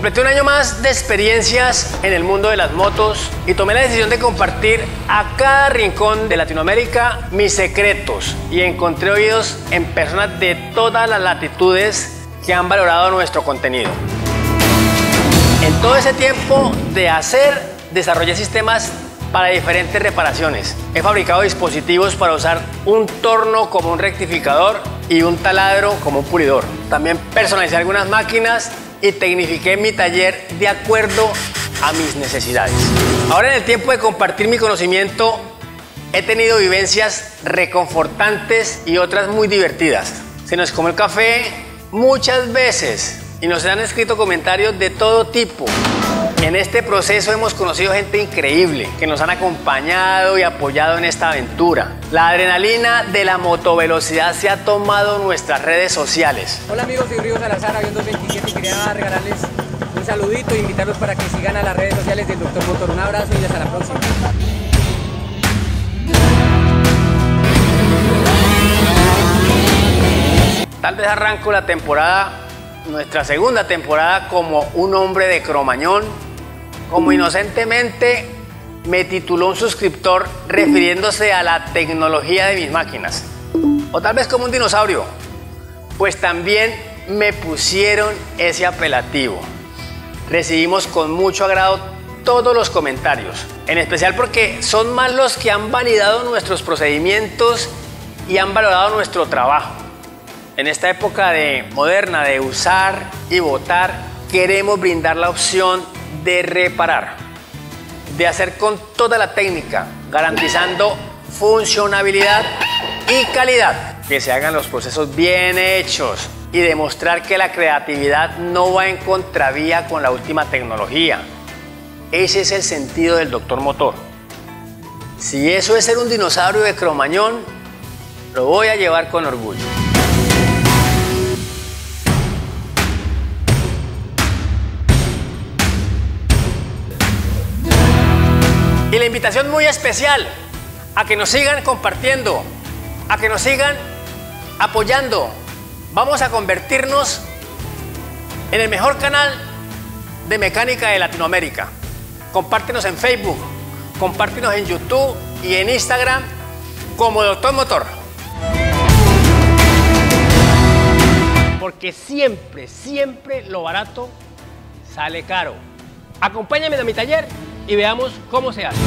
Completé un año más de experiencias en el mundo de las motos y tomé la decisión de compartir a cada rincón de Latinoamérica mis secretos y encontré oídos en personas de todas las latitudes que han valorado nuestro contenido. En todo ese tiempo de hacer, desarrollé sistemas para diferentes reparaciones. He fabricado dispositivos para usar un torno como un rectificador y un taladro como un pulidor. También personalicé algunas máquinas y tecnifiqué mi taller de acuerdo a mis necesidades. Ahora en el tiempo de compartir mi conocimiento, he tenido vivencias reconfortantes y otras muy divertidas. Se nos come el café muchas veces y nos han escrito comentarios de todo tipo. En este proceso hemos conocido gente increíble que nos han acompañado y apoyado en esta aventura. La adrenalina de la motovelocidad se ha tomado nuestras redes sociales. Hola amigos, soy Río Salazar, avión 227 y quería regalarles un saludito e invitarlos para que sigan a las redes sociales del Doctor Motor. Un abrazo y hasta la próxima. Tal vez arranco la temporada, nuestra segunda temporada como un hombre de cromañón como inocentemente me tituló un suscriptor refiriéndose a la tecnología de mis máquinas. O tal vez como un dinosaurio. Pues también me pusieron ese apelativo. Recibimos con mucho agrado todos los comentarios, en especial porque son más los que han validado nuestros procedimientos y han valorado nuestro trabajo. En esta época de moderna de usar y votar, queremos brindar la opción de reparar, de hacer con toda la técnica, garantizando funcionabilidad y calidad, que se hagan los procesos bien hechos y demostrar que la creatividad no va en contravía con la última tecnología. Ese es el sentido del doctor motor. Si eso es ser un dinosaurio de cromañón, lo voy a llevar con orgullo. Y la invitación muy especial a que nos sigan compartiendo, a que nos sigan apoyando. Vamos a convertirnos en el mejor canal de mecánica de Latinoamérica. Compártenos en Facebook, compártenos en YouTube y en Instagram como Doctor Motor. Porque siempre, siempre lo barato sale caro. Acompáñame a mi taller y veamos cómo se hace.